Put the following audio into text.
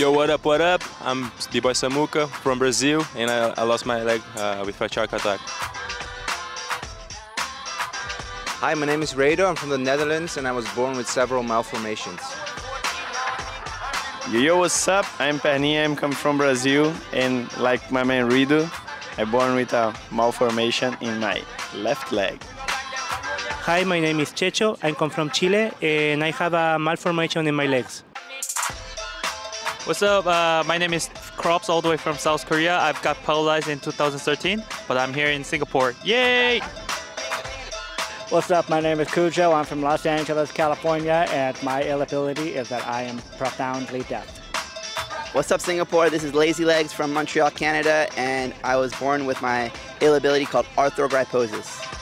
Yo, what up, what up? I'm B-Boy Samuka from Brazil, and I, I lost my leg uh, with a shark attack. Hi, my name is Redo. I'm from the Netherlands, and I was born with several malformations. Yo, yo, what's up? I'm Perninha, I'm come from Brazil, and like my man Redo, I'm born with a malformation in my left leg. Hi, my name is Checho. I come from Chile and I have a malformation in my legs. What's up? Uh, my name is Krops, all the way from South Korea. I've got paralyzed in 2013, but I'm here in Singapore. Yay! What's up? My name is Kujo. I'm from Los Angeles, California, and my ill ability is that I am profoundly deaf. What's up, Singapore? This is Lazy Legs from Montreal, Canada, and I was born with my ill ability called arthrogryposis.